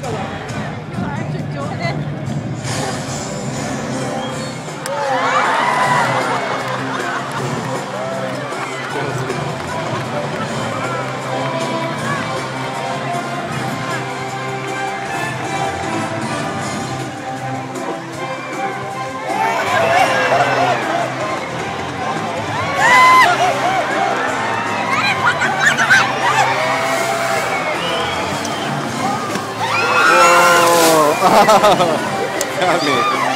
Nicola. Got me.